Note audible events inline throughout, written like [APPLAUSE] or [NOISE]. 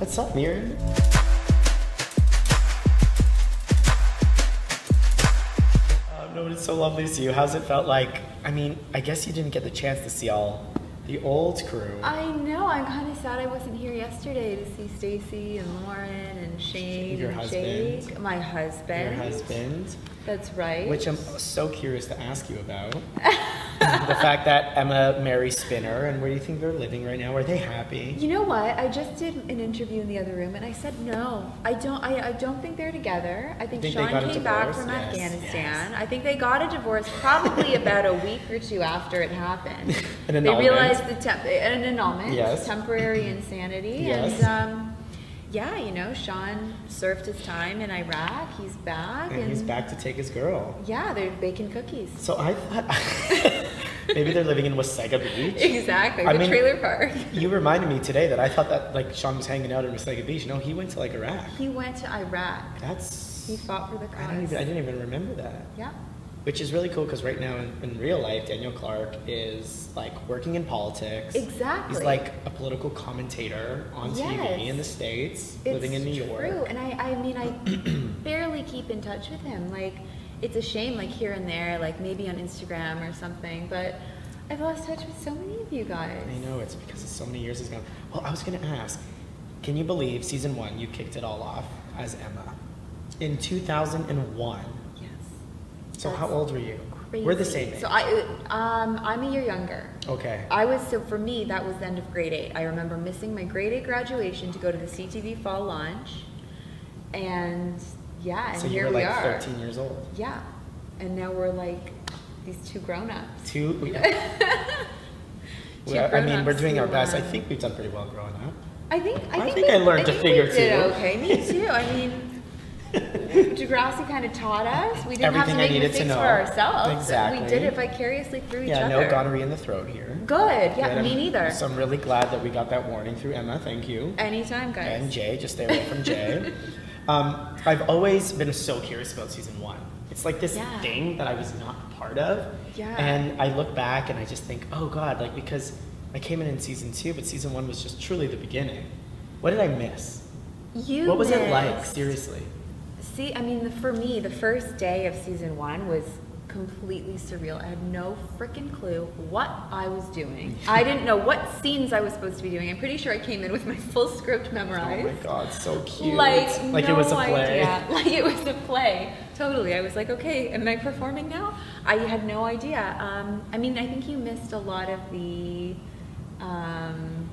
What's up, Miriam? Oh, uh, no, it's so lovely to see you. How's it felt like? I mean, I guess you didn't get the chance to see all the old crew. I know. I'm kind of sad I wasn't here yesterday to see Stacey and Lauren and Shane Your and husband. Jake. My husband. Your husband, That's right. which I'm so curious to ask you about. [LAUGHS] the fact that Emma marries Spinner, and where do you think they're living right now? Are they happy? You know what? I just did an interview in the other room, and I said no. I don't. I, I don't think they're together. I think, Think Sean came back from Yes, Afghanistan. I think they got a divorce probably [LAUGHS] about a week or two after it happened. [LAUGHS] An they realized the temp- an annulment, Yes. temporary insanity, Yes. and um, yeah, you know, Sean served his time in Iraq. He's back, And he's back to take his girl. Yeah, they're baking cookies. So I thought [LAUGHS] maybe they're living in Wasaga Beach. Exactly, I the mean- trailer park. You reminded me today that I thought that like Sean was hanging out in Wasaga Beach. No, he went to like Iraq. He went to Iraq. That's He fought for the I didn't even, I didn't even remember that. Yeah. Which is really cool because right now in, in real life, Daniel Clark is like working in politics. Exactly. He's like a political commentator on TV in the States, It's living in New York. True, and I, I mean, I [CLEARS THROAT] barely keep in touch with him. Like, it's a shame, like here and there, like maybe on Instagram or something. But I've lost touch with so many of you guys. I know it's because so many years has gone. Well, I was gonna ask, can you believe season one you kicked it all off as Emma in 2001? Yes. So how old were you? Crazy. We're the same age. So I, um, I'm a year younger. okay. I was so for me that was the end of grade eight. I remember missing my grade eight graduation to go to the CTV fall launch, and yeah, and so you here were we like are. 13 years old. Yeah, and now we're like these two grown-ups. Two. [LAUGHS] Two well, I mean, we're doing our best. I um, think we've done pretty well growing up. I think I I think, think we, I learned to think figure too. Okay, me too. I mean, Degrassi kind of taught us. We didn't Everything have to make needed to mistakes for ourselves. Exactly. We did it vicariously through each other. Yeah, no gonorrhea in the throat here. Good. Yeah, Good. me neither. So I'm really glad that we got that warning through Emma. Thank you. Anytime, guys. And Jay, just stay away from Jay. [LAUGHS] um, I've always been so curious about season one. It's like this Yeah. thing that I was not part of. Yeah. And I look back and I just think, oh God, like because I came in in season two, but season one was just truly the beginning. What did I miss? You what was it like? Seriously. See, I mean, the, for me, the first day of season one was completely surreal. I had no freaking clue what I was doing. [LAUGHS] I didn't know what scenes I was supposed to be doing. I'm pretty sure I came in with my [LAUGHS] full script memorized. Oh my God, so cute. Like, like no it was a play. Idea. [LAUGHS] Like it was a play. Totally. I was like, okay, am I performing now? I had no idea. Um, I mean, I think you missed a lot of the. Um,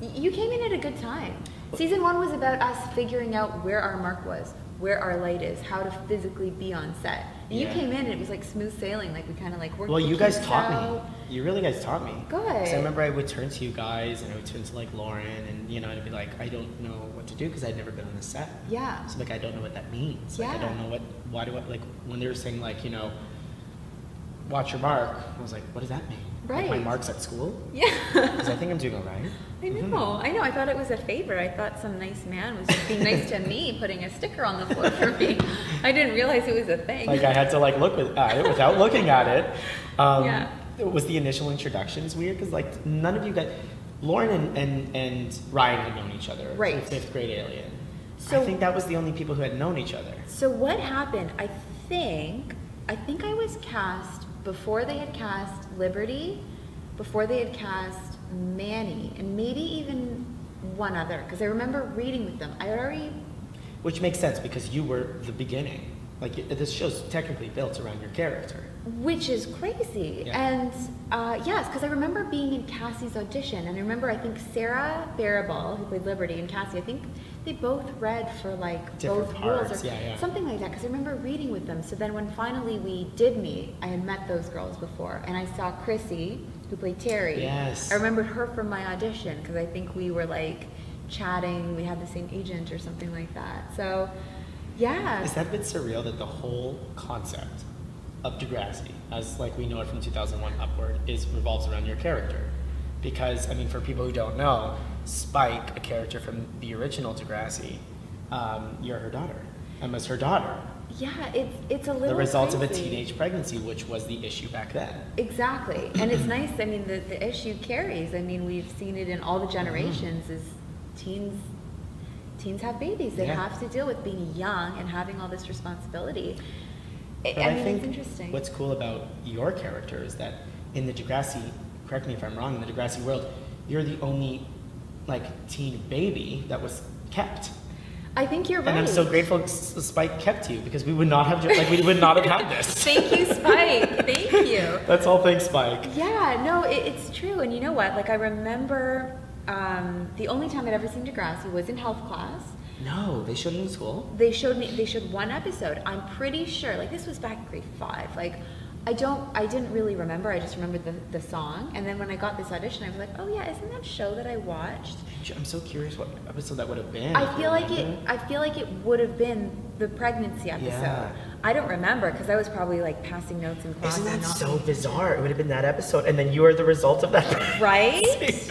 you came in at a good time. Season one was about us figuring out where our mark was, where our light is, how to physically be on set. And Yeah. you came in and it was like smooth sailing, like we kind of like worked. Well, you guys taught out. me. You really guys taught me. Good. I remember I would turn to you guys and I would turn to like Lauren and you know I'd be like, I don't know what to do because I'd never been on the set. Yeah. So like I don't know what that means. Like I don't know what why do I like when they were saying like you know watch your mark. I was like, what does that mean? Like my marks at school? Yeah. Because I think I'm doing all right. I know, I know. I thought it was a favor. I thought some nice man was just being nice to me, putting a sticker on the floor for me. I didn't realize it was a thing. Like I had to like look with, at it without looking at it. Um, Yeah. Was the initial introductions weird? Because like none of you guys, Lauren and, and, and Ryan had known each other. Right. Fifth grade Alien. So- I think that was the only people who had known each other. so what happened? I think, I think I was cast before they had cast Liberty, before they had cast Manny, and maybe even one other. Because I remember reading with them. I already Which makes sense because you were the beginning. Like this show's technically built around your character. Which is crazy. Yeah. And uh, yes, because I remember being in Cassie's audition, and I remember I think Sarah Barrable, who played Liberty, and Cassie, I think they both read for like Different both parts, roles or yeah, yeah. something like that. Because I remember reading with them. So then when finally we did meet, I had met those girls before, and I saw Chrissy, who played Terry. Yes. I remembered her from my audition because I think we were like chatting. We had the same agent or something like that. So yeah. Is that a bit surreal that the whole concept of Degrassi, as like we know it from 2001 upward, is revolves around your character? Because I mean, for people who don't know, Spike, a character from the original Degrassi, um, you're her daughter. Emma's her daughter. Yeah, it's it's a little The result of a teenage pregnancy, which was the issue back then. Exactly, and it's nice. I mean, the, the issue carries. I mean, we've seen it in all the mm-hmm. generations. Is teens teens have babies. They Yeah. have to deal with being young and having all this responsibility. But I I, mean, think it's interesting. what's cool about your character is that in the Degrassi, correct me if I'm wrong, in the Degrassi world, you're the only like teen baby that was kept. I think you're right. And I'm so grateful Spike kept you because we would not have like we would not have had this. [LAUGHS] Thank you, Spike. [LAUGHS] Thank you. That's all thanks Spike. Yeah, no, it, it's true. And you know what? Like, I remember um, the only time I'd ever seen Degrassi was in health class. No, they showed it in school. They showed me. They showed one episode. I'm pretty sure. Like this was back in grade five. Like I don't. I didn't really remember. I just remembered the, the song. And then when I got this audition, I was like, oh yeah, isn't that show that I watched? I'm so curious what episode that would have been. I feel like it. I feel like it would have been the pregnancy episode. Yeah. I don't remember because I was probably like passing notes in class. Isn't and that not- so bizarre? It would have been that episode, and then you are the result of that. Right? [LAUGHS]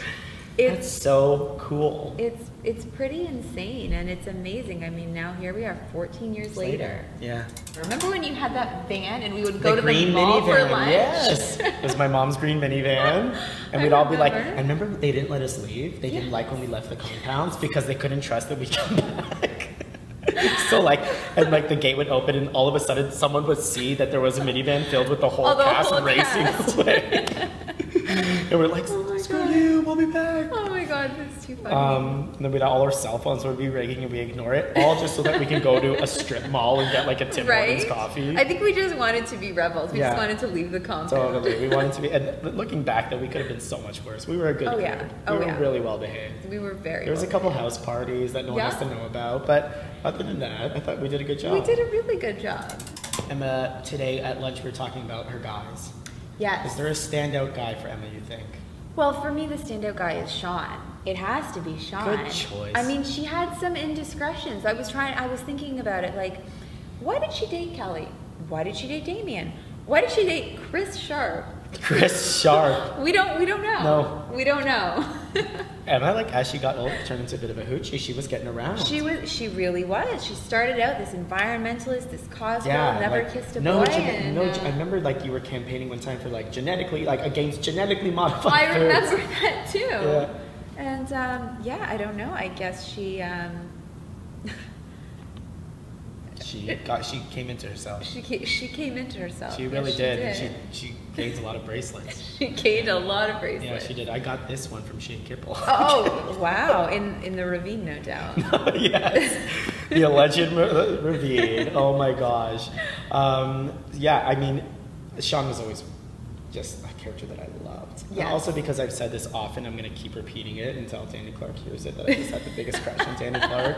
That's It's so cool. it's it's pretty insane and it's amazing. I mean, now here we are, 14 years later. Yeah. Remember when you had that van and we would go the to green the mall for minivan. lunch? Yes, [LAUGHS] it was my mom's green minivan, [LAUGHS] and we'd all be like. I remember they didn't let us leave. They didn't like when we left the compounds because they couldn't trust that we come back. [LAUGHS] so like, and like the gate would open, and all of a sudden someone would see that there was a minivan filled with the whole Oh, the cast whole racing cast. away. and we're like, screw you, we'll be back. Oh my god, that's too funny. Um, and then we'd have all our cell phones would be ringing and we ignore it, all just so that we can go to a strip mall and get like a Tim Hortons right? coffee. I think we just wanted to be rebels. We Yeah. just wanted to leave the compound. Totally. We wanted to be, and looking back, that we could have been so much worse. We were a good Oh, group. yeah. We Oh, were yeah. really well behaved. We were very. There was a couple behaved. house parties that no one has to know about, but other than that, I thought we did a good job. We did a really good job. Emma, today at lunch we were talking about her guys. Yes. Is there a standout guy for Emma? You think? Well, for me, the standout guy is Sean. It has to be Sean. Good choice. I mean, she had some indiscretions. I was trying. I was thinking about it. Like, why did she date Kelly? Why did she date Damien? Why did she date Chris Sharpe? Chris Sharpe. [LAUGHS] We don't. We don't know. No. We don't know. [LAUGHS] Emma, like as she got older, turned into a bit of a hoochie. She was getting around. she was. She really was. She started out this environmentalist, this cause girl, Yeah, never like, kissed a no, boy. gene- and, no. uh, I remember like you were campaigning one time for like genetically, like against genetically modified I foods. remember [LAUGHS] that too. Yeah. And um, yeah, I don't know. I guess she um, She got, she came into herself. she ca- she came into herself. She Yes, really she did. did. and She she gained a lot of bracelets. [LAUGHS] She gained a lot of bracelets. Yeah, she did. I got this one from Shane Kippel. Oh [LAUGHS] wow! In in the ravine, no doubt. [LAUGHS] yes, the alleged ravine. Oh my gosh. Um, yeah, I mean, Sean was always just a character that I loved. Yes. Also because I've said this often, I'm going to keep repeating it until Danny Clark hears it that I just had the biggest crush on Danny Clark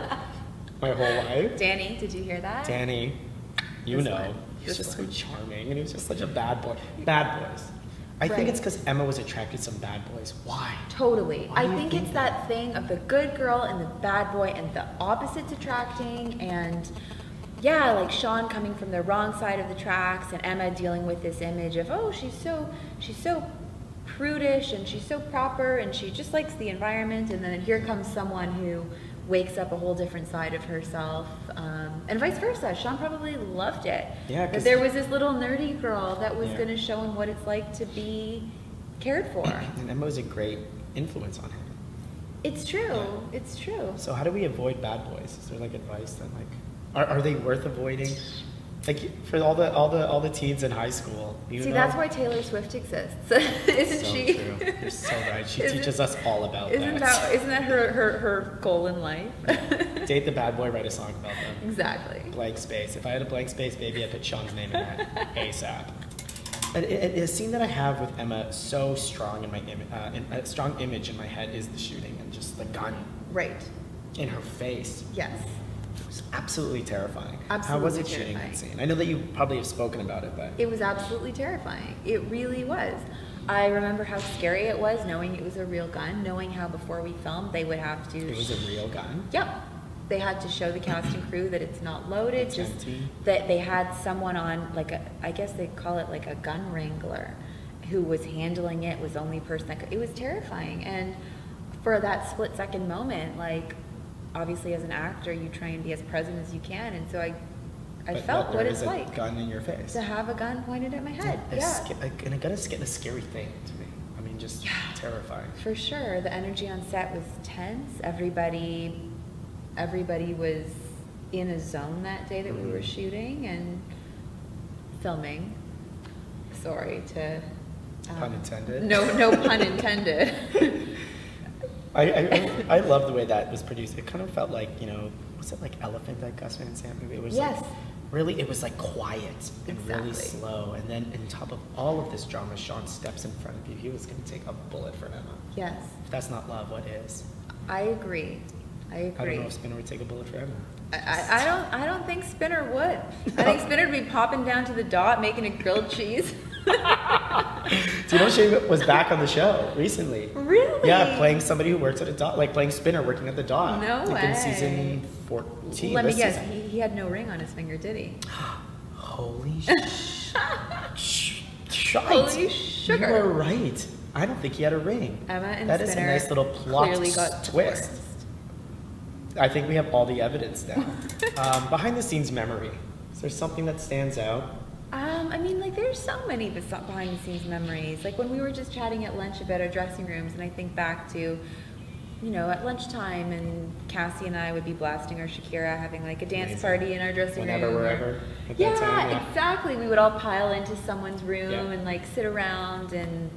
my whole life. Danny, did you hear that? Danny, you This know, one. he's This just so charming, and he was just such a bad boy. Bad boys. I think it's because Emma was attracted to some bad boys. Why? Totally. Why I think think it's that thing of the good girl and the bad boy, and the opposites attracting, and yeah, like Sean coming from the wrong side of the tracks, and Emma dealing with this image of oh, she's so she's so prudish and she's so proper and she just likes the environment, and then here comes someone who wakes up a whole different side of herself, um, and vice versa. Sean probably loved it. Yeah, that 'cause- there was this little nerdy girl that was Yeah. going to show him what it's like to be cared for. [CLEARS THROAT] And Emma was a great influence on him. It's true. It's true. So how do we avoid bad boys? Is there like advice that like are, are they worth avoiding? Like for all the all the all the teens in high school. You See, know? that's why Taylor Swift exists, [LAUGHS] isn't so she? true. You're so right. She Isn't- teaches us all about Isn't that isn't that her her, her goal in life? [LAUGHS] Date the bad boy, write a song about them. exactly. Blank space. If I had a blank space, baby, I'd put Sean's name in that [LAUGHS] ASAP. And a scene that I have with Emma so strong in my Im- uh, in, a strong image in my head is the shooting and just the gun Right. in her face. Yes. Absolutely terrifying. How was Absolutely it shooting that scene? I know that you probably have spoken about it, but It was absolutely terrifying. It really was. I remember how scary it was knowing it was a real gun, knowing how before we filmed they would have to. it was a real gun. Yep. They had to show the cast and crew that it's not loaded, It's just empty. that they had someone on like a I guess they call it like a gun wrangler who was handling it was the only person that could it was terrifying and for that split second moment like obviously as an actor you try and be as present as you can and so I I But felt what it's a like gun in your face. to have a gun pointed at my head. A yeah. a- and I gotta sca- a scary thing to me. I mean, just Yeah. terrifying. For sure, the energy on set was tense. Everybody, everybody was in a zone that day that we were Mhm. shooting and filming. Sorry to. um, Pun intended. No, no pun [LAUGHS] intended. [LAUGHS] I, I, I love the way that was produced. It kind of felt like, you know, was it like Elephant, that Gus Van Sant movie? It was Yes. like, really, it was like quiet and really slow. And then on top of all of this drama, Sean steps in front of you. He was going to take a bullet for Emma. yes, If that's not love, what is? I agree. I I agree. don't know if Spinner would take a bullet for Emma. I, I, I don't. I don't think Spinner would. I think Spinner would be popping down to the dot, making a grilled cheese. [LAUGHS] Do you know she was back on the show recently? really? Yeah, playing somebody who works at a dot, like playing Spinner working at the dot. No like in season 14. Let me guess. He, he had no ring on his finger, did he? Holy [LAUGHS] sh- sh- shite. Holy sugar. You were right. I don't think he had a ring. Emma and That is Spinner a nice little plot clearly got twist. divorced. I think we have all the evidence now. [LAUGHS] um, behind the scenes memory. Is there something that stands out? Um, I mean, like, there's so many behind the scenes memories. Like when we were just chatting at lunch about our dressing rooms, and I think back to, you know, at lunchtime, and Cassie and I would be blasting our Shakira, having like a dance Amazing. party in our dressing Whenever, room. or- wherever. Yeah, time, yeah. exactly. We would all pile into someone's room Yeah. and like sit around, and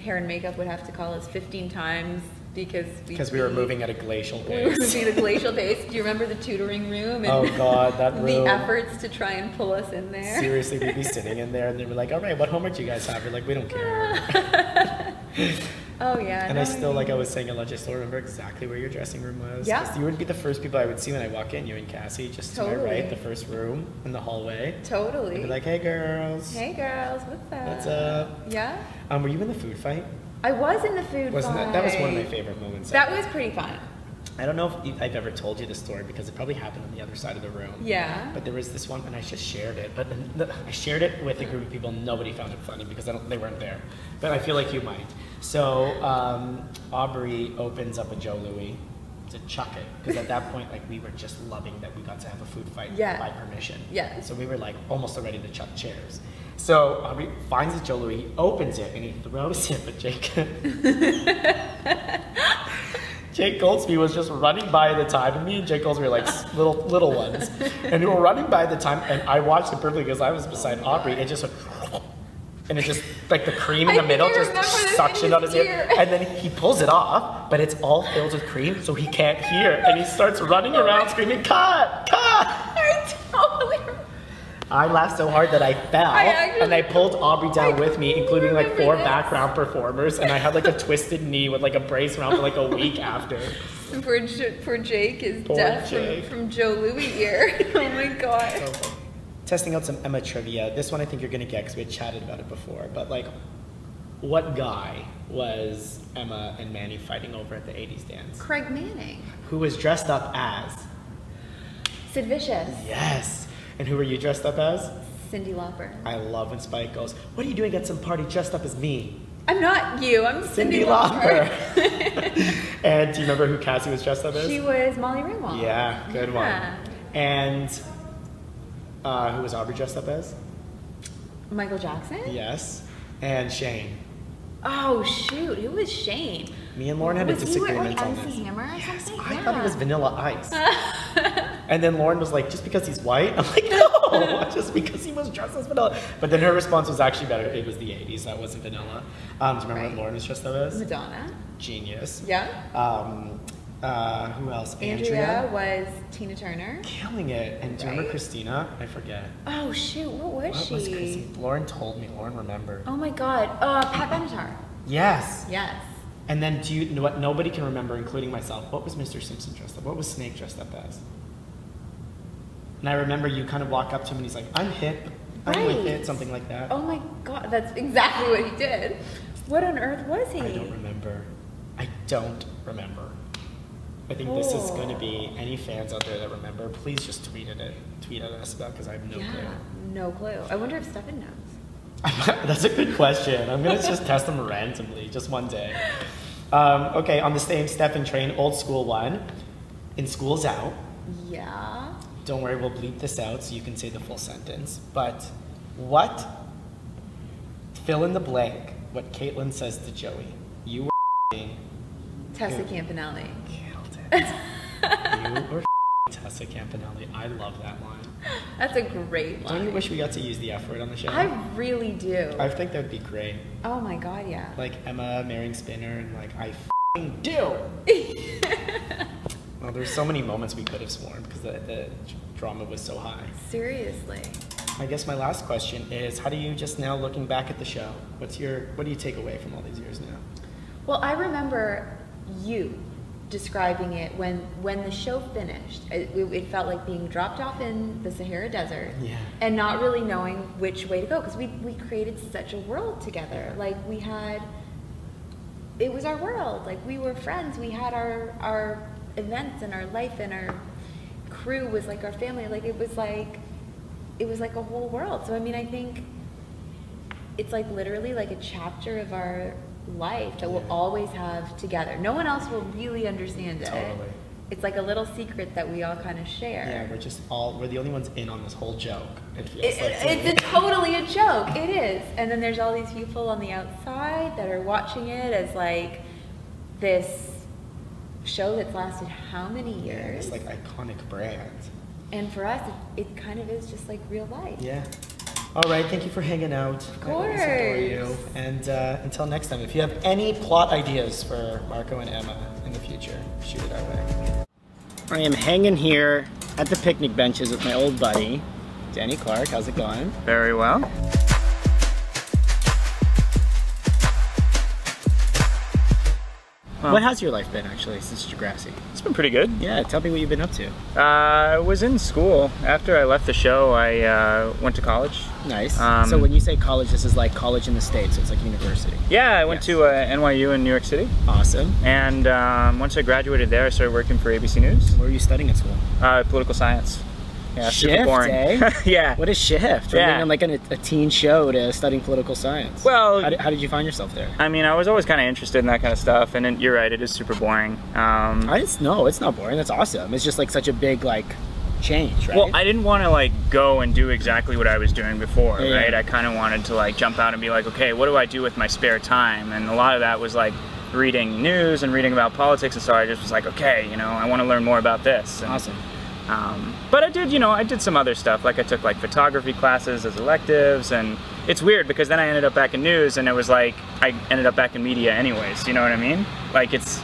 hair and makeup would have to call us 15 times because we Because we were moving at a glacial [LAUGHS] We were pace. moving at a glacial pace. Do you remember the tutoring room and Oh, God, that [LAUGHS] room. the efforts to try and pull us in there? Seriously, we'd be sitting in there and they were like, all right, what homework do you guys have? We're like, we don't care. [LAUGHS] Oh yeah. And no, I still, mean- like I was saying at lunch, I still remember exactly where your dressing room was. Yeah. You would be the first people I would see when I walk in, you and Cassie, just to my right, the first room in the hallway. Totally. I'd be like, hey girls. hey girls, what's up? What's up? Yeah. Um, were you in the food fight? I was in the food Wasn't that, that was one of my favorite moments. That ever. was pretty fun. I don't know if I've ever told you this story because it probably happened on the other side of the room. Yeah. But there was this one, and I just shared it. But the, I shared it with a group of people. And nobody found it funny because I don't, they weren't there. But I feel like you might. So um, Aubrey opens up a Joe Louis to chuck it because at that point, like we were just loving that we got to have a food fight Yeah. by permission. Yeah. So we were like almost ready to chuck chairs. So uh, Aubrey finds the Joe Louis, he opens it, and he throws it, at Jake. [LAUGHS] Jake Goldsbie was just running by at the time, and me and Jake Goldsbie were like little little ones, and we were running by at the time, and I watched it perfectly because I was beside Aubrey. It just went, and it just like the cream in the think middle just suctioned out his his ear, ear. and then he pulls it off, but it's all filled with cream, so he can't hear, and he starts running around screaming, "Cut! Cut!" I laughed so hard that I fell, I and I pulled Aubrey down I [LAUGHS] with me, including like four this. background performers, and I had like a [LAUGHS] twisted knee with like a brace around for like a week after. Poor, J- poor Jake is Poor deaf from, Jake. from Joe Louis [LAUGHS] ear. oh my god. So. Testing out some Emma trivia. This one I think you're gonna get because we had chatted about it before. But like, what guy was Emma and Manny fighting over at the '80s dance? Craig Manning. Who was dressed up as? Sid Vicious. Yes. And who were you dressed up as? Cyndi Lauper. I love when Spike goes, "What are you doing at some party dressed up as me?" I'm not you. I'm Cyndi, Cyndi Lauper. [LAUGHS] [LAUGHS] and do you remember who Cassie was dressed up as? she was Molly Ringwald. yeah, good Yeah. one. And uh, who was Aubrey dressed up as? Michael Jackson? Yes. And Shane. Oh shoot, who was Shane? Me and Lauren had a disagreement on this. Hammer or Yes, something? I yeah. thought it was Vanilla Ice. [LAUGHS] and then Lauren was like, just because he's white? I'm like, no, [LAUGHS] just because he was dressed as Vanilla. But then her response was actually better. It was the 80s, that wasn't Vanilla. Um, do you remember Right. what Lauren was dressed up as? Madonna. Genius. Yeah. Um, uh, who else? Andrea was Tina Turner. Killing it. And do you remember Christina? I forget. Oh shoot, what was What she? was Christina? Lauren told me. Lauren remembered. Oh my god. Uh, Pat Benatar. Yes. Yes. And then do you know what nobody can remember, including myself? What was Mr. Simpson dressed up? What was Snake dressed up as? And I remember you kind of walk up to him and he's like, "I'm hip, I'm with it," something like that. Oh my god, that's exactly what he did. What on earth was he? I don't remember. I don't remember. I think this is going to Oh. be any fans out there that remember. Please just tweet at it, tweet at us about because I have no yeah, clue. no clue. I wonder if Stefan knows. [LAUGHS] That's a good question. I'm gonna just test them randomly, just one day. Um, okay, on the same Stefan train, old school one. In school's out. Yeah. Don't worry, we'll bleep this out so you can say the full sentence. But what? Fill in the blank. What Caitlin says to Joey. f***ing Tessa Who? Campanelli. [LAUGHS] you were Tessa Campanelli. I love that line. That's a great Don't you wish we got to use the F word on the show? I really do. I think that'd be great. oh my god, yeah. Like Emma marrying Spinner and like I f***ing do. [LAUGHS] well, there's so many moments we could have sworn because the, the drama was so high. Seriously. I guess my last question is, how do you just now looking back at the show? What's your what do you take away from all these years now? Well, I remember you describing it when when the show finished. It, it- felt like being dropped off in the Sahara Desert Yeah. and not really knowing which way to go because we we created such a world together. Like we had it was our world. Like we were friends. We had our our events and our life and our crew was like our family. Like it was like it was like a whole world. So I mean, I think it's like literally like a chapter of our life that we'll Yeah. always have together. No one else will really understand it. Totally. It's like a little secret that we all kind of share. Yeah, we're just all we're the only ones in on this whole joke. It feels It- like it's a totally a joke. It is. And then there's all these people on the outside that are watching it as like this show that's lasted how many yeah, years? it's like iconic brand. and for us, it, it kind of is just like real life. Yeah. All right. Thank you for hanging out. Of course. adore you. And uh, until next time, if you have any plot ideas for Marco and Emma in the future, shoot it our way. I am hanging here at the picnic benches with my old buddy, Danny Clark. How's it going? Very well. Well- What has your life been actually since Degrassi? It's been pretty good. Yeah, tell me what you've been up to. Uh, I was in school. After I left the show, I uh, went to college. Nice. Um, so when you say college, this is like college in the States, so it's like university. Yeah, I went Yes. to uh, NYU in New York City. Awesome. And um, once I graduated there, I started working for ABC News. What were you studying at school? Uh, political science. Yeah, super Shift, boring. eh? [LAUGHS] yeah. What is shift? From Yeah. being on like an, a teen show to studying political science. Well- how did, how did you find yourself there? I mean, I was always kind of interested in that kind of stuff, and it, you're right, it is super boring. Um, I just no, it's not boring. That's awesome. It's just like such a big like change, right? Well, I didn't want to like go and do exactly what I was doing before, Yeah. right? I kind of wanted to like jump out and be like, okay, what do I do with my spare time? And a lot of that was like reading news and reading about politics, and so I just was like, okay, you know, I want to learn more about this. And, awesome. Um, but I did, you know, I did some other stuff. Like I took like photography classes as electives, and it's weird because then I ended up back in news, and it was like I ended up back in media anyways. You know what I mean? Like it's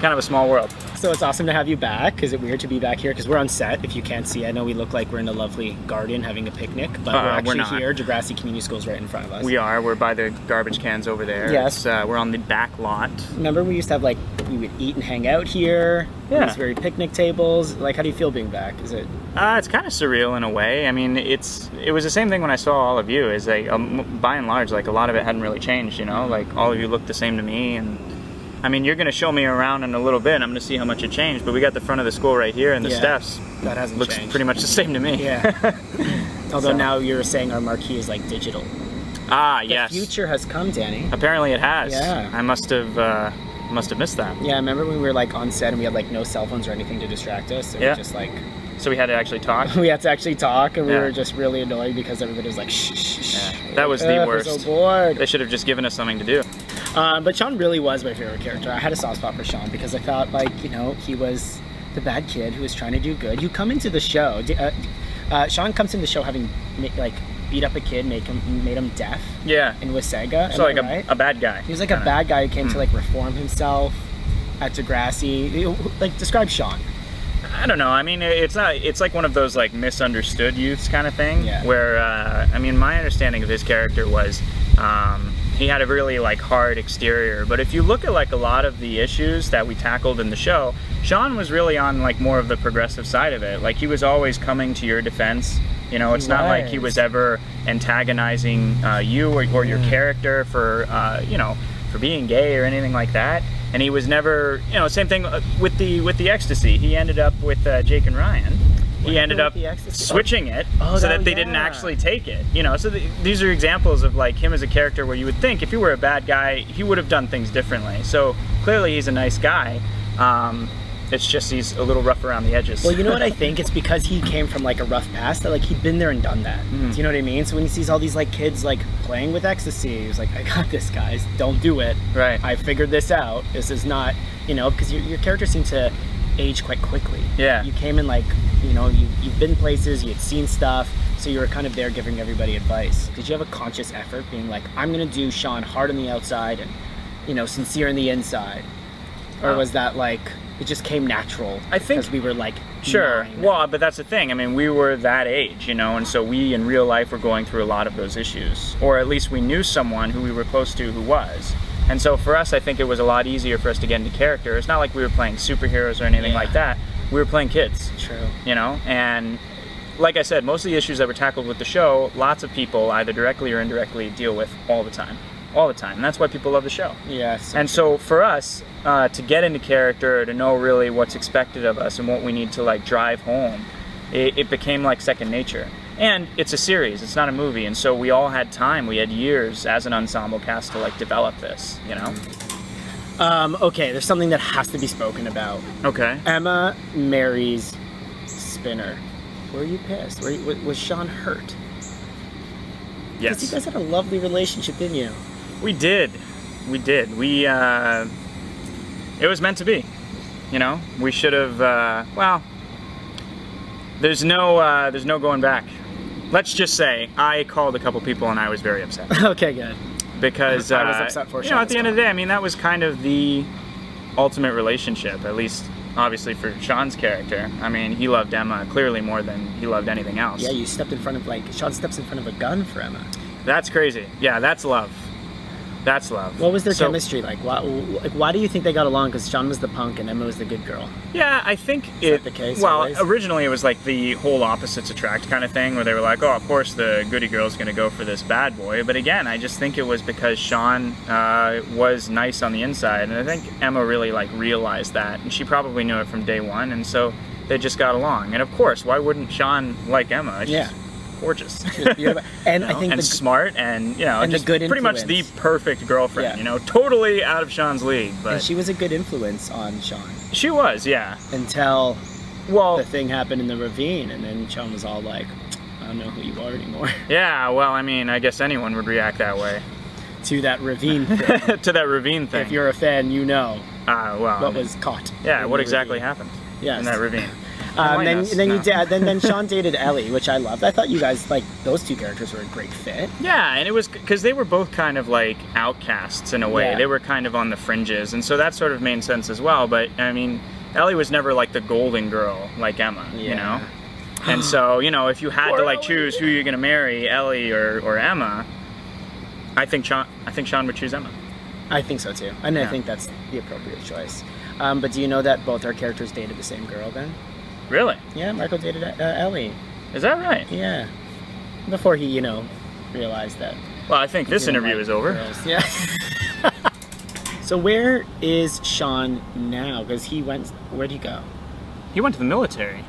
kind of a small world. So it's awesome to have you back. Is it weird to be back here? Because we're on set. If you can't see, I know we look like we're in a lovely garden having a picnic, but Uh, we're we're actually not. here. Degrassi Community School is right in front of us. We are. We're by the garbage cans over there. Yes. Uh, we're on the back lot. Remember, we used to have like we would eat and hang out here. Yeah. These very picnic tables. Like, how do you feel being back? Is it? Uh, it's kind of surreal in a way. I mean, it's it was the same thing when I saw all of you. Is like um, by and large, like a lot of it hadn't really changed. You know, like all of you looked the same to me, and I mean, you're gonna show me around in a little bit. and I'm gonna see how much it changed. But we got the front of the school right here, and the Yeah. steps That hasn't looks changed. pretty much the same to me. Yeah. [LAUGHS] Although So- now you're saying our marquee is like digital. ah, The yes. The future has come, Danny. Apparently, it has. Yeah. I must have uh, must have missed that. Yeah, I remember when we were like on set and we had like no cell phones or anything to distract us. So Yeah. we just like So we had to actually talk. [LAUGHS] we had to actually talk and we Yeah. were just really annoyed because everybody was like shh shh shh. Yeah, that was the we're worst. so bored. They should have just given us something to do. Um, but Sean really was my favorite character. I had a soft spot for Sean because I felt like you know he was the bad kid who was trying to do good. You come into the show. Uh, uh, Sean comes into the show having like beat up a kid, make him made him deaf Yeah. in Wasaga. So like a, right? a bad guy. He was like a kinda. bad guy who came to Hmm. like reform himself at Degrassi. Like describe Sean. I don't know. I mean, it's not. It's like one of those like misunderstood youths kind of thing. Yeah. Where uh, I mean, my understanding of his character was um, he had a really like hard exterior, but if you look at like a lot of the issues that we tackled in the show, Sean was really on like more of the progressive side of it. Like he was always coming to your defense. You know, it's He not like he was. was ever antagonizing uh, you or, or your Yeah. character for uh, you know for being gay or anything like that. And he was never, you know, same thing uh, with the with the ecstasy. He ended up with uh, Jake and Ryan. He ended up the switching it Oh, so that- that they didn't actually take it. You know, so th these are examples of like him as a character where you would think if he were a bad guy, he would have done things differently. So clearly he's a nice guy. Um, It's just he's a little rough around the edges. Well, you know what I [LAUGHS] think? It's because he came from like a rough past that like he'd been there and done that. Mhm. Do you know what I mean? So when he sees all these like kids like playing with ecstasy, he's like, I got this, guys. Don't do it. Right. I figured this out. This is not, you know, because your, your character seemed to age quite quickly. Yeah. You came in like, you know, you, you've been places, you had seen stuff, so you were kind of there giving everybody advice. Did you have a conscious effort being like, I'm going to do Sean hard on the outside and, you know, sincere on the inside? Or Uh, was that like, it just came natural? I think- Because we were like, Sure. nine? Well, but that's the thing. I mean, we were that age, you know, and so we in real life were going through a lot of those issues. Or at least we knew someone who we were close to who was. And so for us, I think it was a lot easier for us to get into character. It's not like we were playing superheroes or anything Yeah. like that. We were playing kids, True. you know? And like I said, most of the issues that were tackled with the show, lots of people either directly or indirectly deal with all the time. All the time. And that's why people love the show. Yeah. And so for us, uh, to get into character, to know really what's expected of us and what we need to like drive home, it, it became like second nature. And it's a series, it's not a movie, and so we all had time, we had years as an ensemble cast to like develop this, you know? Um, okay, there's something that has to be spoken about. Okay. Emma marries Spinner. Were you pissed? Were you, was Sean hurt? Yes. Because you guys had a lovely relationship, didn't you? We did. We did. We, uh, it was meant to be. You know, we should have, uh, well, there's no, uh, there's no going back. Let's just say I called a couple people and I was very upset. [LAUGHS] okay, good. because uh, I was upset for you Sean know at the end of the day, I mean that was kind of the ultimate relationship, at least obviously for Sean's character. I mean he loved Emma clearly more than he loved anything else. Yeah, you stepped in front of like Sean steps in front of a gun for Emma. That's crazy. Yeah, that's love. That's love. What was their So- chemistry like? Why, like? why do you think they got along? Because Sean was the punk and Emma was the good girl. Yeah, I think that it. the case well, always? originally it was like the whole opposites attract kind of thing, where they were like, "Oh, of course the goody girl's going to go for this bad boy." But again, I just think it was because Sean uh, was nice on the inside, and I think Emma really like realized that, and she probably knew it from day one, and so they just got along. And of course, why wouldn't Sean like Emma? She's Yeah. Gorgeous. [LAUGHS] She was beautiful. and I think and the, smart, and you know, and just good pretty much the perfect girlfriend. Yeah. You know, totally out of Sean's league, but and she, was a good influence on Sean She was, yeah. until Well, the thing happened in the ravine, and then Sean was all like, "I don't know who you are anymore." [LAUGHS] Yeah, well, I mean, I guess anyone would react that way to that ravine [LAUGHS] thing. to that ravine thing. if you're a fan, you know Ah, well, what was caught. yeah, what exactly ravine. happened Yes. in that ravine? Um, then, then you No. did. Then, then Sean [LAUGHS] dated Ellie, which I loved. I thought you guys like those two characters were a great fit. Yeah, and it was because they were both kind of like outcasts in a way. Yeah. They were kind of on the fringes, and so that sort of made sense as well. But I mean, Ellie was never like the golden girl like Emma, you know. And so, you know, if you had Poor to like Ellie. choose who you're gonna marry, Ellie or, or Emma, I think Sean, I think Sean would choose Emma. I think so too, and I think that's the appropriate choice. Um, but do you know that both our characters dated the same girl? Then, Really? yeah, Marco dated uh, Ellie. Is that right? Yeah, before he, you know, realized that. Well, I think this interview like is over. girls. Yeah. [LAUGHS] so where is Sean now? Because he went. Where'd he go? He went to the military.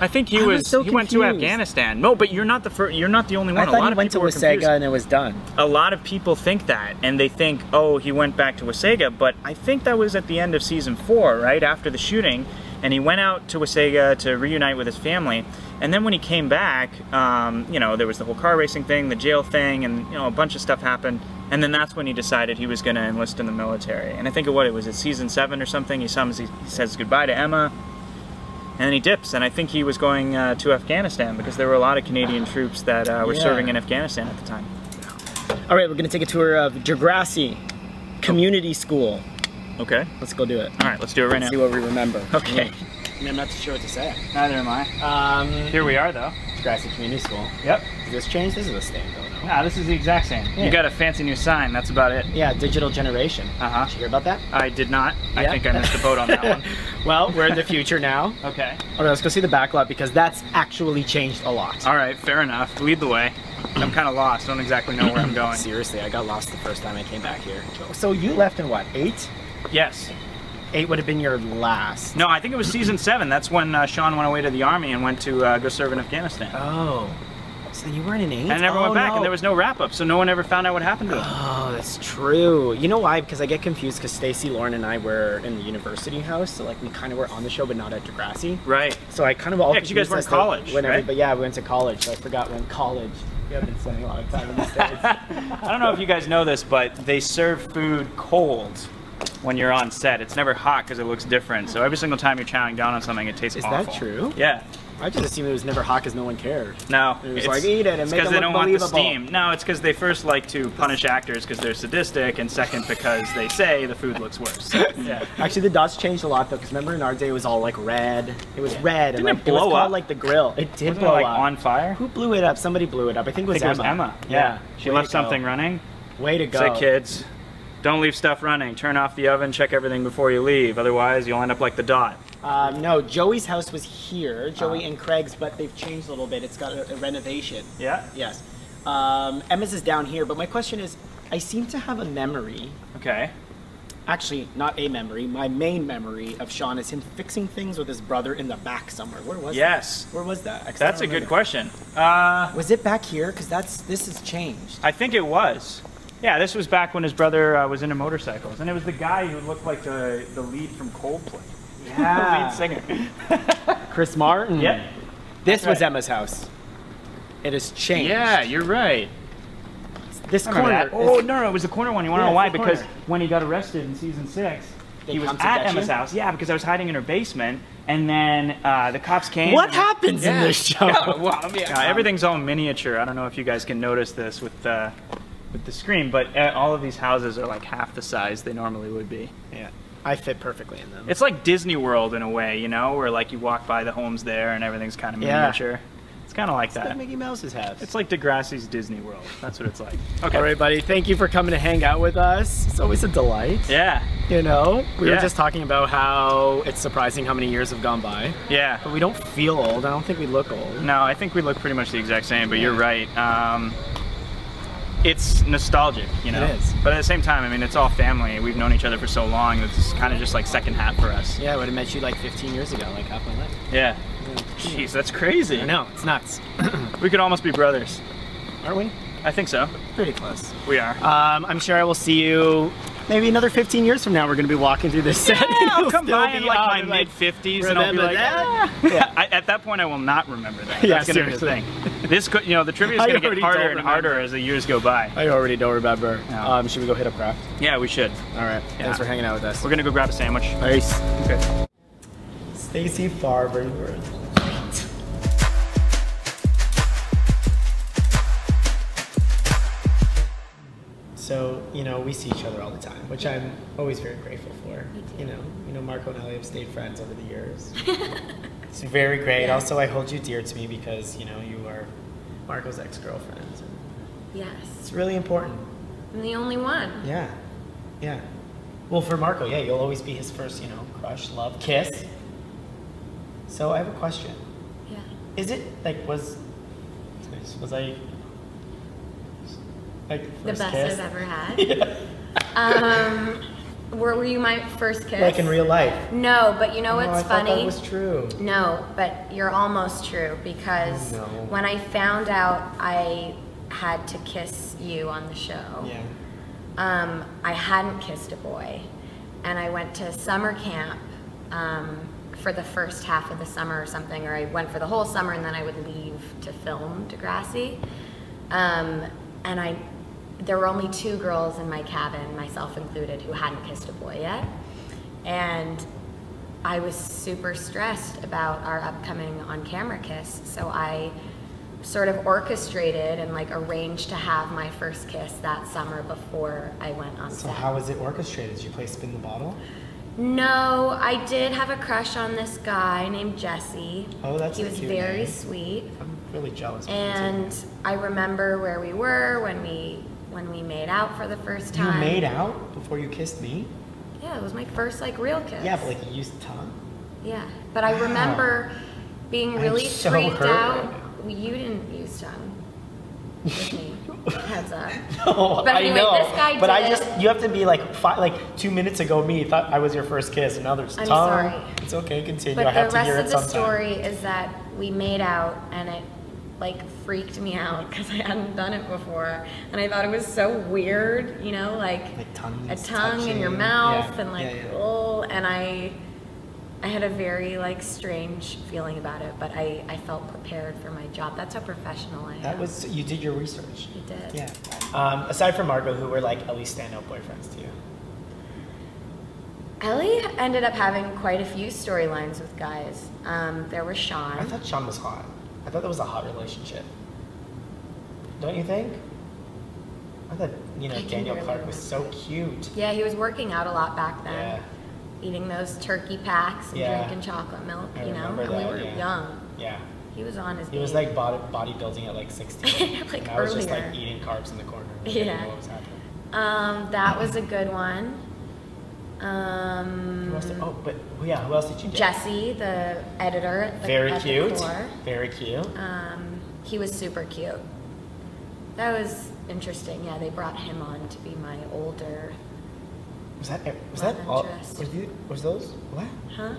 I think he I was was. so he went to. Afghanistan. No, but you're not the first. You're not the only one. I a thought lot he of went to. Wasaga and it was done. A lot of people think that, and they think, oh, he went back to Wasaga. But I think that was at the end of season four, right after the shooting, and he went out to Wasaga to reunite with his family. And then when he came back, um, you know, there was the whole car racing thing, the jail thing, and you know, a bunch of stuff happened. And then that's when he decided he was going to enlist in the military. And I think it what it was at season seven or something. He he says goodbye to Emma, and then he dips. And I think he was going uh, to Afghanistan because there were a lot of Canadian troops that uh, were Yeah. serving in Afghanistan at the time. All right, we're gonna take a tour of Degrassi Community School. Okay. Let's go do it. All right, let's do it right now. See what we remember. Okay. I mean, I'm not too sure what to say. Neither am I. Um, Here we are, though. Degrassi Community School. Yep. Does this change? This is the same, though. No? Ah, this is the exact same. Yeah. You got a fancy new sign. That's about it. Yeah, digital generation. Uh-huh. Did you hear about that? I did not. I think I missed the boat on that one. [LAUGHS] well, we're in the future now. [LAUGHS] Okay. All right, let's go see the back lot because that's actually changed a lot. All right. Fair enough. Lead the way. I'm kind of lost. Don't exactly know where I'm going. Seriously, I got lost the first time I came back here. So you left in what, eight? Yes. Eight would have been your last. No, I think it was season seven. That's when uh, Sean went away to the army and went to uh, go serve in Afghanistan. Oh. So you weren't in eight. And I never oh, went back, no. and there was no wrap up, so no one ever found out what happened to him. Oh, that's true. You know why? Because I get confused because Stacey, Lauren, and I were in the university house, so like we kind of were on the show, but not at Degrassi. Right. So I kind of all Yeah, you guys were in to college, when every- right? But yeah, we went to college, so I forgot when college. We have been spending a lot of time in the [LAUGHS] states. I don't know if you guys know this, but they serve food cold when you're on set. It's never hot because it looks different. So every single time you're chowing down on something, it tastes Is awful. that true? Yeah. I just assumed it was never hot because no one cared. No, It was it's like, eat it and make it they don't want the steam. No, it's because they first like to punish actors because they're sadistic, and second because they say the food looks worse. [LAUGHS] yeah. Actually, the dots changed a lot though, because remember in our day it was all like red. It was red and Didn't like it blow was called, up? like the grill. It did Wasn't it blow like up. on fire? Who blew it up? Somebody blew it up. I think it I was think it Emma. was Emma. Yeah. She Way left something running. Way to go. Say, kids, don't leave stuff running. Turn off the oven. Check everything before you leave. Otherwise, you'll end up like the dot. Um, no, Joey's house was here, Joey Ah. and Craig's, but they've changed a little bit. It's got a, a renovation. Yeah. Yes. Um, Emma's is down here, but my question is, I seem to have a memory. Okay. Actually, not a memory. My main memory of Sean is him fixing things with his brother in the back somewhere. Where was Yes. that? Where was that? That's a good question. Uh, Was it back here? Because that's this has changed. I think it was. Yeah, this was back when his brother uh, was into motorcycles, and it was the guy who looked like the the lead from Coldplay. Yeah. [LAUGHS] the lead singer. [LAUGHS] Chris Martin. Yep. This That's was right. Emma's house. It has changed. Yeah, you're right. This I corner. Oh no, no, it was the corner one. You want to Yeah, know why? Because when he got arrested in season six, They he was at Emma's you? house. Yeah, because I was hiding in her basement, and then uh, the cops came. What and- happens in this [LAUGHS] show? Yeah, well, I uh, everything's all miniature. I don't know if you guys can notice this with uh, with the screen, but all of these houses are like half the size they normally would be. Yeah, I fit perfectly in them. It's like Disney World in a way, you know, where like you walk by the homes there and everything's kind of miniature. Yeah. It's kind of like It's like that. Mickey Mouse's house. It's like Degrassi's Disney World. That's what it's like. Okay. All right, buddy. Thank you for coming to hang out with us. It's always a delight. Yeah. You know, we were just talking about how it's surprising how many years have gone by, Yeah. but we don't feel old. I don't think we look old. No, I think we look pretty much the exact same, but you're right. Um, it's nostalgic, you know. It is. But at the same time, I mean, it's all family. We've known each other for so long. It's kind of just like second hat for us. Yeah, I would have met you like 15 years ago, like half my life. Yeah. Jeez, that's crazy. I know, it's nuts. [CLEARS THROAT] We could almost be brothers. Aren't we? I think so. Pretty close. We are. Um, I'm sure I will see you maybe another 15 years from now. We're going to be walking through this set. Yeah, and I'll come still by in like my and, mid 50s and I'll be like, that? "Ah." Yeah. I, at that point, I will not remember that. Yeah, That's gonna be the thing. This, could, you know, the trivia is [LAUGHS] gonna get harder and harder as the years go by. I already don't remember. No. Um, should we go hit up craft? Yeah, we should. All right. Yeah. Thanks for hanging out with us. We're gonna go grab a sandwich. Nice. Okay. Stacey Farber, So, you know, we see each other all the time, which I'm always very grateful for. You know, you know, Marco and Ellie have stayed friends over the years. [LAUGHS] it's very great. Yeah. Also, I hold you dear to me because, you know, you are Marco's ex-girlfriend. Yes. It's really important. I'm the only one. Yeah. Yeah. Well, for Marco, yeah, you'll always be his first, you know, crush, love, kiss. So I have a question. Yeah. Is it like was was I like The best kiss? I've ever had. [LAUGHS] Yeah. Um, were, were you my first kiss? Like in real life. No, but you know what's Oh, I funny? that was true. No, but you're almost true because no. when I found out I had to kiss you on the show, Yeah. um, I hadn't kissed a boy. And I went to summer camp um, for the first half of the summer or something, or I went for the whole summer and then I would leave to film Degrassi. Um, and I, there were only two girls in my cabin, myself included, who hadn't kissed a boy yet. And I was super stressed about our upcoming on camera kiss. So I sort of orchestrated and like arranged to have my first kiss that summer before I went on So set. how was it orchestrated? Did you play spin the bottle? No, I did have a crush on this guy named Jesse. Oh, that's He was very name. sweet. I'm really jealous. And I remember where we were when we when we made out for the first time. you made out before you kissed me? Yeah, it was my first like real kiss. Yeah, but like you used tongue. Yeah, but I Wow. remember being really so freaked out. right Well, you didn't use tongue. With me. [LAUGHS] Heads up. No, But I anyway, know. this guy but I just you have to be like five, like two minutes ago. Me thought I was your first kiss, and now there's I'm tongue. sorry. It's okay. Continue. But I have the to hear rest it of the sometime. story is that we made out and it like freaked me out because I hadn't done it before, and I thought it was so weird, you know, like, Like a tongues tongue in your mouth Yeah, and like, yeah, yeah. oh, and I, I had a very like strange feeling about it, but I, I felt prepared for my job. That's how professional I am. That was you did your research. You did. Yeah. Um, aside from Marco, who were like Ellie's standout boyfriends to you? Ellie ended up having quite a few storylines with guys. Um, there was Sean. I thought Sean was hot. I thought that was a hot relationship. Don't you think? I thought you know I Daniel Clark was so cute. Yeah, he was working out a lot back then. Yeah. Eating those turkey packs and Yeah. drinking chocolate milk, I you know? remember And we were yeah. young. Yeah. He was on his He was like body, bodybuilding at like 16. [LAUGHS] Like and I was just like earlier. eating carbs in the corner. I didn't know Yeah. What was happening? Um, that was a good one. Um, Who else did, oh, but yeah, who else did you get? Jesse, the editor at the, Very at cute. core. Very cute. Um, he was super cute. That was interesting. Yeah, they brought him on to be my older, Was that was that all? Was, the, was those what? huh?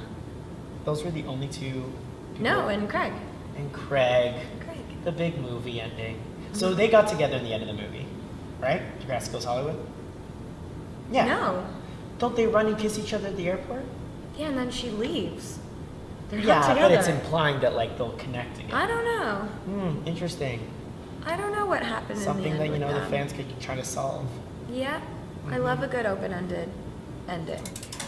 Those were the only two. people? No, and Craig. and Craig. Craig. The big movie ending. So they got together in the end of the movie, right? Degrassi Goes Hollywood. Yeah. No. Don't they run and kiss each other at the airport? Yeah, and then she leaves. They're yeah, but it's implying that like they'll connect again. I don't know. Hmm, interesting. I don't know what happened Something in the that you know the fans could try to solve. Yeah, I Mm-hmm. love a good open-ended ending.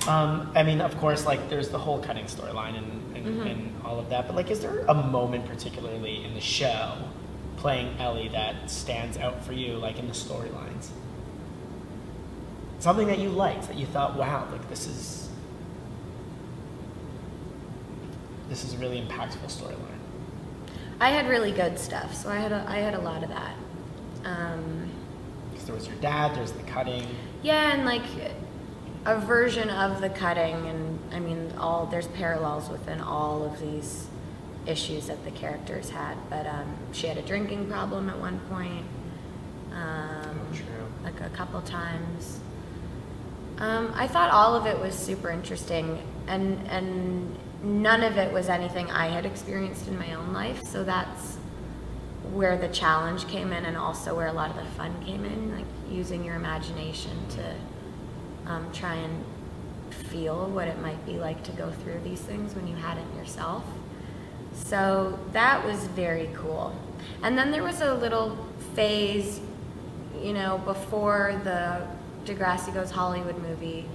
Um, I mean, of course, like there's the whole cutting storyline and, and, Mhm. and all of that. But like, is there a moment particularly in the show playing Ellie that stands out for you, like in the storylines? Something that you liked that you thought, wow, like this is this is a really impactful storyline. I had really good stuff, so I had a, I had a lot of that. Um, Because there was your dad, there's the cutting. yeah, and like a version of the cutting, and I mean, all there's parallels within all of these issues that the characters had. But um, she had a drinking problem at one point. Um, Oh, true. Like a couple times. Um, I thought all of it was super interesting, and and none of it was anything I had experienced in my own life. So that's where the challenge came in, and also where a lot of the fun came in, like using your imagination to um, try and feel what it might be like to go through these things when you hadn't yourself. So that was very cool. And then there was a little phase, you know, before the Degrassi Goes Hollywood movie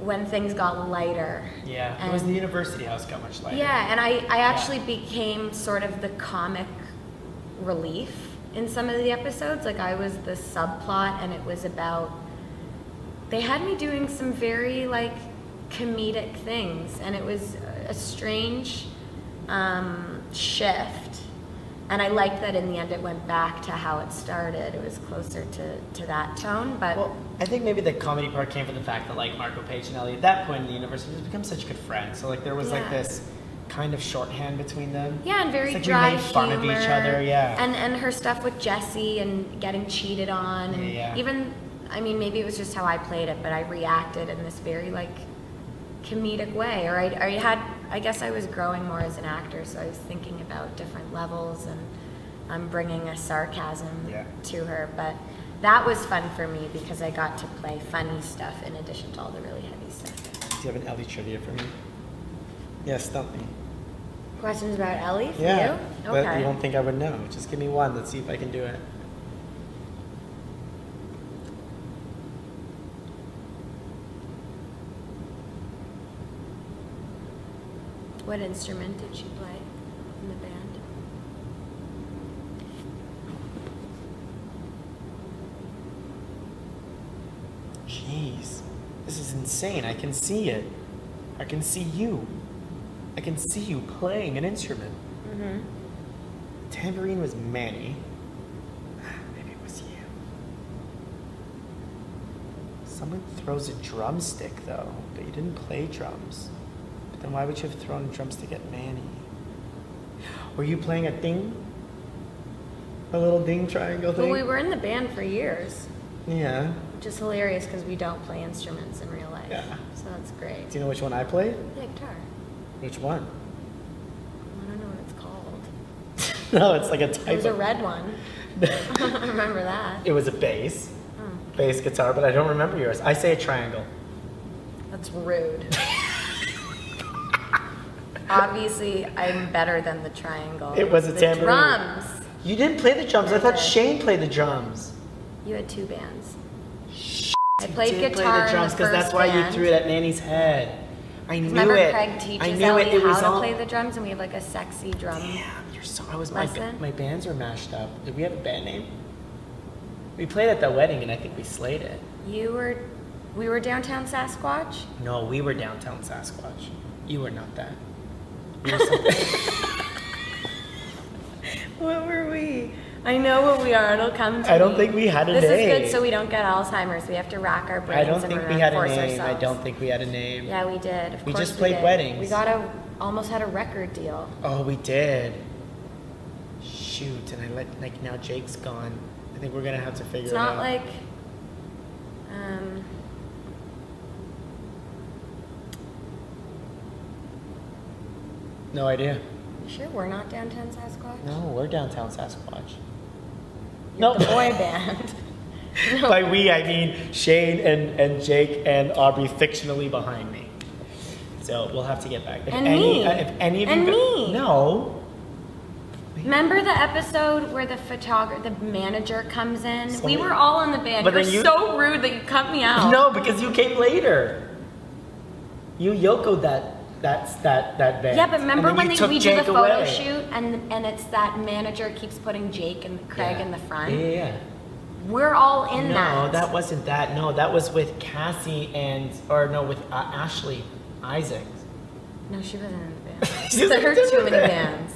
when things got lighter. Yeah, it was the University House got much lighter. yeah, and I, I actually became sort of the comic relief in some of the episodes. Like I was the subplot, and it was about. They had me doing some very like comedic things, and it was a strange um, shift. And I liked that in the end it went back to how it started. It was closer to, to that tone, but Well, I think maybe the comedy part came from the fact that like Marco Paige and Ellie at that point in the university has become such good friends. So like there was like this kind of shorthand between them. Yeah, and very It's like dry we made fun humor. of each other. Yeah. And and her stuff with Jesse and getting cheated on, and Yeah, yeah. even I mean maybe it was just how I played it, but I reacted in this very like comedic way, or I, I had I guess I was growing more as an actor, so I was thinking about different levels and I'm bringing a sarcasm Yeah. to her, but. That was fun for me because I got to play funny stuff in addition to all the really heavy stuff. Do you have an Ellie trivia for me? Yes, stump me. Questions about Ellie for Yeah, you? but Okay. you don't think I would know. Just give me one. Let's see if I can do it. What instrument did she play in the band? Jeez, this is insane. I can see it. I can see you. I can see you playing an instrument. Mm-hmm. Tambourine was Manny. [SIGHS] Maybe it was you. Someone throws a drumstick though, but you didn't play drums. Then why would you have thrown a drumstick at Manny? Were you playing a ding? A little ding triangle thing? Well, we were in the band for years, Yeah. which is hilarious because we don't play instruments in real life. Yeah. So that's great. Do you know which one I played? Yeah, guitar. Which one? I don't know what it's called. [LAUGHS] no, it's like a type. It was a red one. I [LAUGHS] [LAUGHS] remember that. it was a bass, Hmm. bass guitar, but I don't remember yours. I say a triangle. That's rude. Obviously, I'm better than the triangle. It was a the tambourine. drums. You didn't play the drums. I thought Okay. Shane played the drums. You had two bands. I You played did guitar play the drums first that's why you threw it at Manny's head. I knew Remember it. Craig I teaches knew Ellie it. It how was to all. play the drums, and we have like a sexy drum. Damn, you're so. I was my, Lesson? my bands are mashed up. Did we have a band name? We played at the wedding, and I think we slayed it. You were, we were downtown Sasquatch. No, we were downtown Sasquatch. You were not that. You were something. What were we? I know what we are. It'll come to I don't me. think we had a this name. is good so we don't get Alzheimer's. We have to rack our brains I don't think we had a name. I don't think we had a name. Yeah, we did. Of We just played did. weddings. We got a almost had a record deal. Oh, we did. Shoot, and I let like now Jake's gone. I think we're gonna have to figure It's it not like, um, no idea. you sure we're not downtown Sasquatch. No, we're downtown Sasquatch. No. the boy band. no. [LAUGHS] By we, I mean Shane and, and Jake and Aubrey fictionally behind me. So we'll have to get back. If And any, me. uh, if any of And you, me. no, Remember the episode where the photographer, the manager comes in? we were all in the band. But You're then you- so rude that you cut me out. no, because you came later. You Yoko that that's that that band. Yeah, but remember when they, we do the photo away. shoot and and it's that manager keeps putting Jake and Craig Yeah. in the front? Yeah, yeah, yeah. We're all in no, that. No, that wasn't that. No, that was with Cassie and or no, with uh, Ashley Isaacs. No, she wasn't in the band. [LAUGHS] She was there are too many band. bands.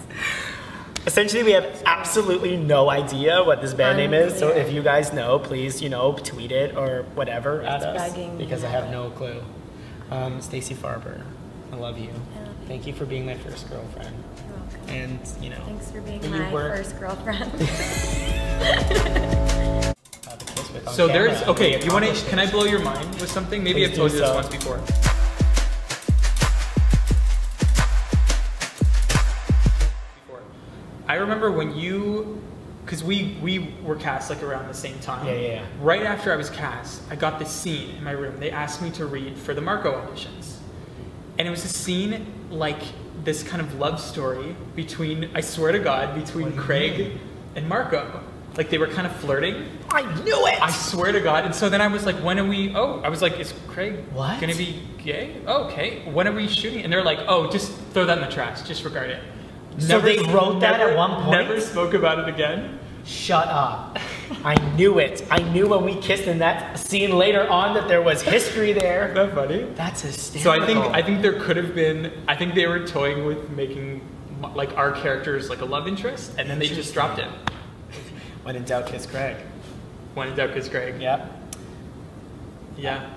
Essentially, we have absolutely no idea what this band name is. So if you guys know, please, you know, tweet it or whatever at us because I have no clue. Um, Stacey Farber, I love you. I love you. Thank you for being my first girlfriend. You're welcome. And you know, Thanks for being my work- first girlfriend. the kiss with on So there's okay. we You want to? Can I blow your mind with something? Maybe Please I've told do you this once before. Before. I remember when you, because we we were cast like around the same time. Yeah, yeah, yeah. Right after I was cast, I got this scene in my room. They asked me to read for the Marco auditions, and it was a scene like this kind of love story between, I swear to God, between What do you Craig and Marco. Like they were kind of flirting. I knew it. I swear to God. And so then I was like, when are we? Oh, I was like, is Craig What? gonna be gay? Oh, okay. When are we shooting? And they're like, oh, just throw that in the trash. Disregard it. So they wrote that at one point? Never spoke about it again. Shut up. [LAUGHS] I knew it. I knew when we kissed in that scene later on that there was history there. Isn't that funny? That's hysterical. So I think I think there could have been. I think they were toying with making like our characters like a love interest, and then they just dropped it. when in doubt, kiss Craig. When in doubt, kiss Craig. Yep. Yeah.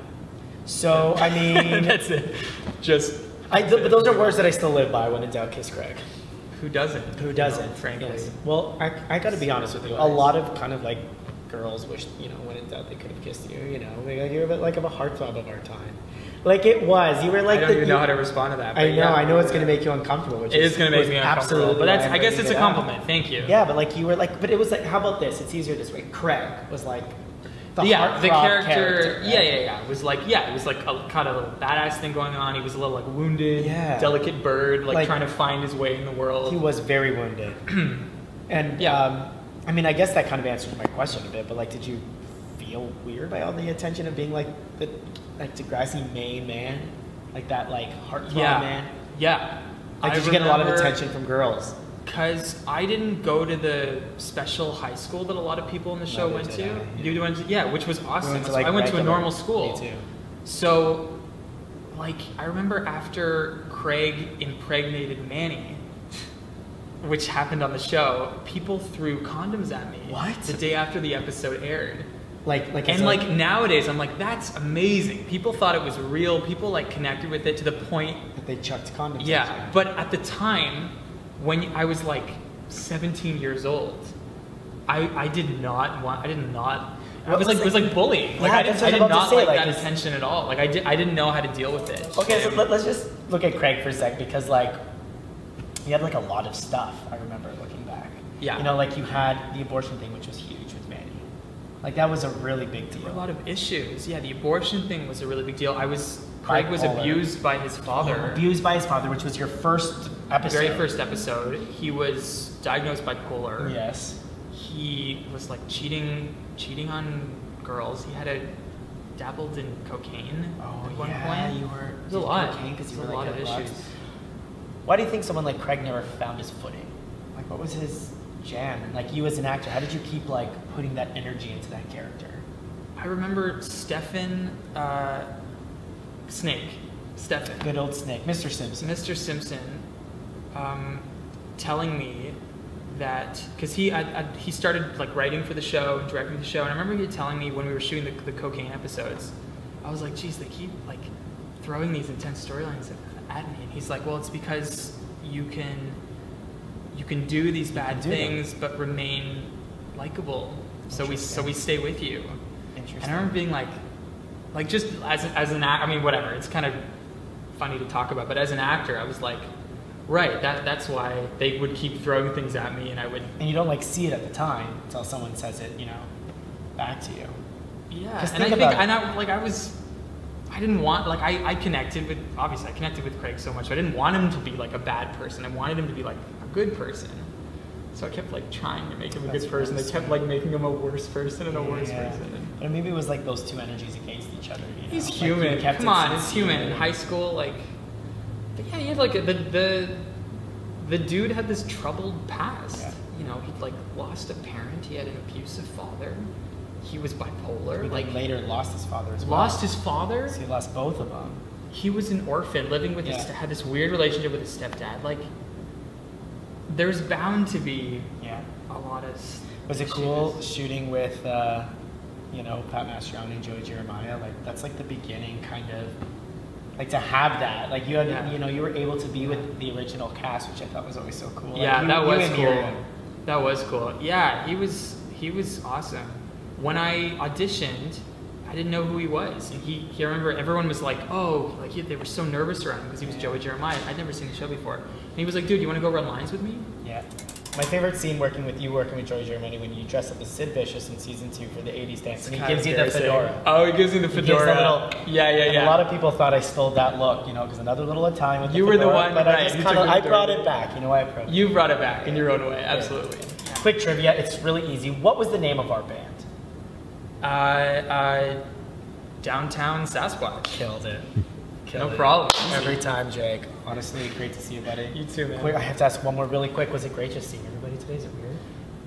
So I [LAUGHS] mean, That's it. Just I, th- but those are words that I still live by. When in doubt, kiss Craig. Who doesn't? Who doesn't? know, frankly. Yes. Well, I, I got to be honest with you. A lot of kind of like girls wish, you know, when in doubt, they could have kissed you. You know, like you're a bit like of a heartthrob of our time. Like it was. You were like I don't the, even know you- how to respond to that. I know. yeah. I know it's going to make you uncomfortable. Which It is going to make me uncomfortable, absolutely but that's. I'm guess it's a compliment. Thank you. Yeah, but like you were like, but it was like, how about this? It's easier this way. Craig was like the yeah, the heartthrob character, right? yeah, yeah, yeah, it was like, yeah, it was like a kind of a little badass thing going on. He was a little like wounded, Yeah. delicate bird, like, Like- trying to find his way in the world. He was very wounded. [CLEARS THROAT] and Yeah. um, I mean, I guess that kind of answers my question a bit. But like, did you feel weird by all the attention of being like the like Degrassi main man, like that like heartthrob yeah, man? yeah. Like, I did you get a lot of attention from girls? Because I didn't go to the special high school that a lot of people in the show went to. I- You went to, yeah, which was awesome. went to, like, I went to a normal school. Me too. So, like, I remember after Craig impregnated Manny, which happened on the show, people threw condoms at me. What? The day after the episode aired. Like like And it's like nowadays, I'm like, that's amazing. People thought it was real. People like connected with it to the point that they chucked condoms. at yeah, you. but at the time, when I was like 17 years old, I, I did not want, I did not, I Well, was like, it was like bullying. Like Yeah, I, didn't, I did was about to not say, like like, that attention at all. Like I, did, I didn't know how to deal with it. Okay, so let, us just look at Craig for a sec because like he had like a lot of stuff. I remember looking back. Yeah. You know, like you had the abortion thing, which was huge with Manny. Like that was a really big were a lot of issues. Yeah, the abortion thing was a really big deal. I was Craig was Bipolar. abused by his father. Abused by his father, which was your first episode. very first episode, he was diagnosed bipolar. Yes. He was like cheating, cheating on girls. He had a dabbled in cocaine Oh at one yeah, point. you were. There's a lot. because you were a lot of issues. Why do you think someone like Craig never found his footing? Like, what was his jam? And like you as an actor, how did you keep like putting that energy into that character? I remember Stefan uh, Snake, Stefan, Good old Snake, Mr. Simpson. Mr. Simpson, um, telling me that because he I, I, he started like writing for the show and directing the show, and I remember he telling me when we were shooting the, the cocaine episodes, I was like, geez, they keep like throwing these intense storylines at, me, and he's like, well, it's because you can you can do these bad do them. things but remain likable, so we so we stay with you. Interesting. And I remember being like, like just as, as an act, I mean, whatever. It's kind of funny to talk about, but as an actor, I was like, right, that that's why they would keep throwing things at me, and I would, and you don't like see it at the time until someone says it, you know, back to you. Yeah, And I think think, about it. and I like I was, I didn't want like I, I connected with obviously I connected with Craig so much. I didn't want him to be like a bad person. I wanted him to be like a good person. So I kept like trying to make him a That's good person. They kept like making him a worse person and a worse Yeah. person. And But maybe it was like those two energies each other. You know? He's Like, human. kept Come on, he's human. In high school, like, but yeah, he had like a, the the the dude had this troubled past. Yeah. You know, he'd like lost a parent. He had an abusive father. He was bipolar. He, like later lost his father as well. lost his father. So he lost both of them. He was an orphan, living with his had this weird relationship with his stepdad. Like, there's bound to be Yeah. a lot of. Was it cool shooting with, uh, you know, Pat Mastroianni and Joey Jeremiah? Like that's like the beginning, kind of. Like to have that, like you had, Yeah. you know, you were able to be with the original cast, which I thought was always so cool. Like, Yeah, you- that was cool. Miriam. That was cool. Yeah, he was he was awesome. When I auditioned, I didn't know who he was, and he, he I remember everyone was like, oh, like he, they were so nervous around him because he was Joey Jeremiah. I'd never seen the show before, and he was like, dude, you want to go run lines with me? Yeah. My favorite scene working with you, working with Joey Jeremiah, when you dress up as Sid Vicious in season two for the '80s dance, and he gives you the fedora. Oh, he gives you the He gives fedora. that little- yeah, yeah, yeah. A lot of people thought I stole that look, you know, because another little Italian with You the were the one, but right, I just you kind of took I brought it back. You know, I approached. you brought it back in your own way, absolutely. Quick trivia. It's really easy. What was the name of our band? Uh, uh, downtown Sasquatch. Killed it. No problem. Every time, Jake. Honestly, great to see you, buddy. You too, man. Quick, I have to ask one more really quick. Was it great just seeing everybody today? Is it weird?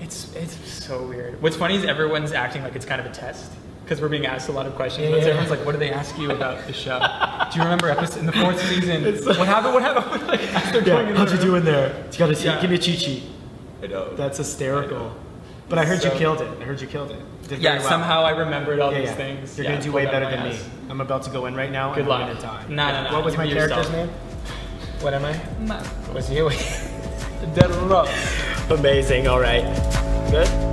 It's it's so weird. What's funny is everyone's acting like it's kind of a test because we're being asked a lot of questions. Yeah. Everyone's like, "What do they ask you about the show? Do you remember episode in the fourth [LAUGHS] season? what happened? What happened?" [LAUGHS] like, as they're going in the room. in there? You gotta see- Yeah. give me a cheat sheet. I know. That's hysterical. But I heard you killed it. I heard you killed it. Did yeah. well. Somehow I remembered all Yeah, these yeah. things. You're Yeah, gonna do way better my than me. Ass. I'm about to go in right now. Good and luck. I'm gonna die. No, no, no. What was You my character's yourself. name? What am I? Ma- Was you? [LAUGHS] Dead Rock. Amazing. All right. Good.